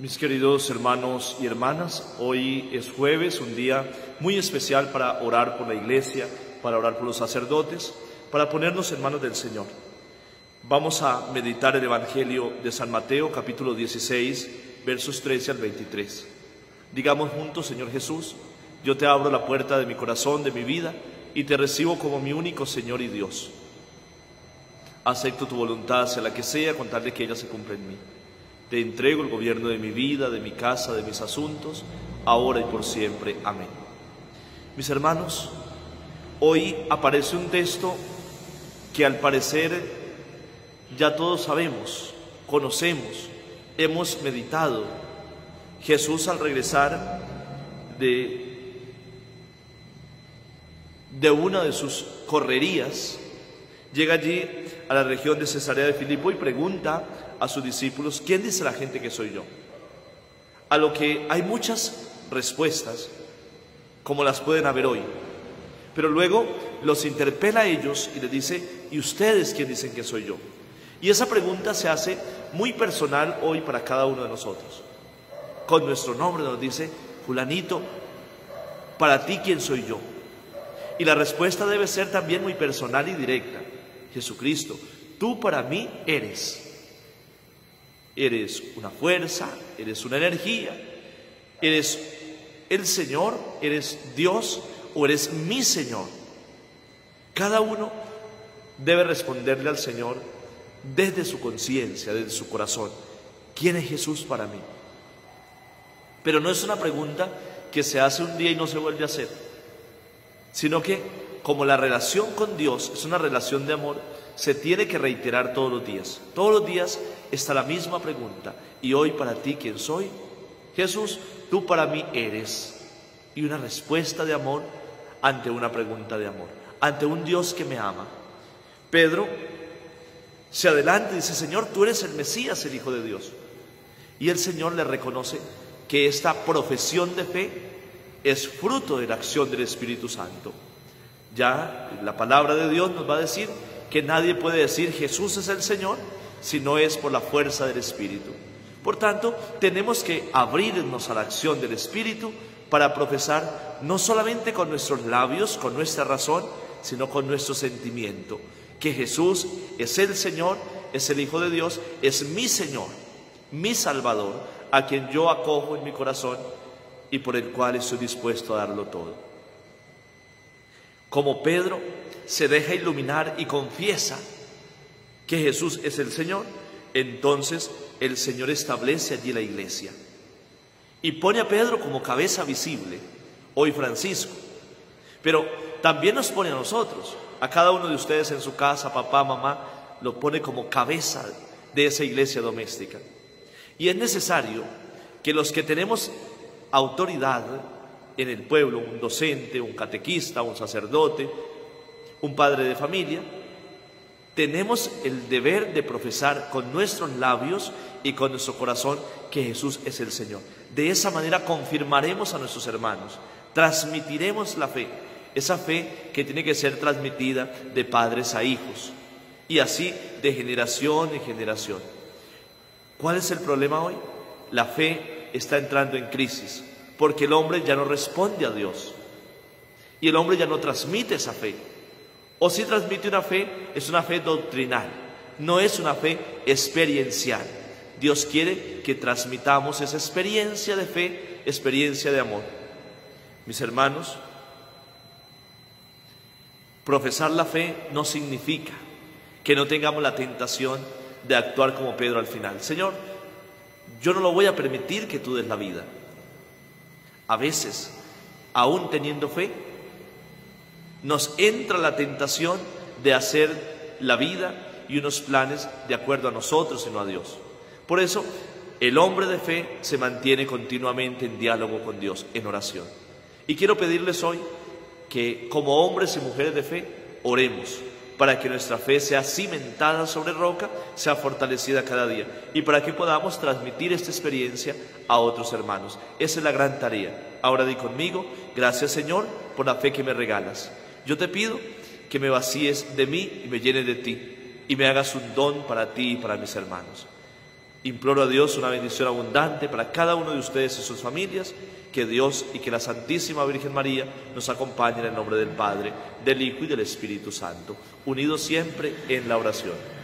Mis queridos hermanos y hermanas, hoy es jueves, un día muy especial para orar por la iglesia, para orar por los sacerdotes, para ponernos en manos del Señor. Vamos a meditar el Evangelio de San Mateo, capítulo 16, versos 13 al 23. Digamos juntos, Señor Jesús, yo te abro la puerta de mi corazón, de mi vida, y te recibo como mi único Señor y Dios. Acepto tu voluntad, sea la que sea, con tal de que ella se cumpla en mí. Te entrego el gobierno de mi vida, de mi casa, de mis asuntos, ahora y por siempre. Amén. Mis hermanos, hoy aparece un texto que al parecer ya todos sabemos, conocemos, hemos meditado. Jesús al regresar de, de una de sus correrías, llega allí a la región de Cesarea de Filipo y pregunta a sus discípulos, ¿quién dice la gente que soy yo? A lo que hay muchas respuestas, como las pueden haber hoy. Pero luego los interpela a ellos y les dice, ¿y ustedes quién dicen que soy yo? Y esa pregunta se hace muy personal hoy para cada uno de nosotros. Con nuestro nombre nos dice, fulanito, para ti quién soy yo. Y la respuesta debe ser también muy personal y directa. Jesucristo, tú para mí eres. Eres una fuerza, eres una energía, eres el Señor, eres Dios o eres mi Señor. Cada uno debe responderle al Señor desde su conciencia, desde su corazón. ¿Quién es Jesús para mí? Pero no es una pregunta que se hace un día y no se vuelve a hacer, sino que como la relación con Dios es una relación de amor, se tiene que reiterar todos los días. Todos los días está la misma pregunta. ¿Y hoy para ti quién soy? Jesús, tú para mí eres. Y una respuesta de amor ante una pregunta de amor, ante un Dios que me ama. Pedro se adelanta y dice, Señor, tú eres el Mesías, el Hijo de Dios. Y el Señor le reconoce que esta profesión de fe es fruto de la acción del Espíritu Santo. Ya la palabra de Dios nos va a decir que nadie puede decir Jesús es el Señor si no es por la fuerza del Espíritu. Por tanto, tenemos que abrirnos a la acción del Espíritu para profesar no solamente con nuestros labios, con nuestra razón, sino con nuestro sentimiento, que Jesús es el Señor, es el Hijo de Dios, es mi Señor, mi Salvador, a quien yo acojo en mi corazón y por el cual estoy dispuesto a darlo todo. Como Pedro se deja iluminar y confiesa que Jesús es el Señor, entonces el Señor establece allí la iglesia y pone a Pedro como cabeza visible, hoy Francisco, pero también nos pone a nosotros, a cada uno de ustedes en su casa, papá, mamá, lo pone como cabeza de esa iglesia doméstica. Y es necesario que los que tenemos autoridad en el pueblo, un docente, un catequista, un sacerdote, un padre de familia, tenemos el deber de profesar con nuestros labios y con nuestro corazón que Jesús es el Señor. De esa manera confirmaremos a nuestros hermanos, transmitiremos la fe, esa fe que tiene que ser transmitida de padres a hijos y así de generación en generación. ¿Cuál es el problema hoy? La fe está entrando en crisis porque el hombre ya no responde a Dios y el hombre ya no transmite esa fe. O si transmite una fe, es una fe doctrinal, no es una fe experiencial. Dios quiere que transmitamos esa experiencia de fe, experiencia de amor. Mis hermanos, profesar la fe no significa que no tengamos la tentación de actuar como Pedro al final. Señor, yo no lo voy a permitir que tú des la vida. A veces, aún teniendo fe, nos entra la tentación de hacer la vida y unos planes de acuerdo a nosotros y no a Dios. Por eso, el hombre de fe se mantiene continuamente en diálogo con Dios, en oración. Y quiero pedirles hoy que como hombres y mujeres de fe, oremos para que nuestra fe sea cimentada sobre roca, sea fortalecida cada día y para que podamos transmitir esta experiencia a otros hermanos. Esa es la gran tarea. Ahora di conmigo, gracias Señor por la fe que me regalas. Yo te pido que me vacíes de mí y me llenes de ti y me hagas un don para ti y para mis hermanos. Imploro a Dios una bendición abundante para cada uno de ustedes y sus familias, que Dios y que la Santísima Virgen María nos acompañen en el nombre del Padre, del Hijo y del Espíritu Santo, unidos siempre en la oración.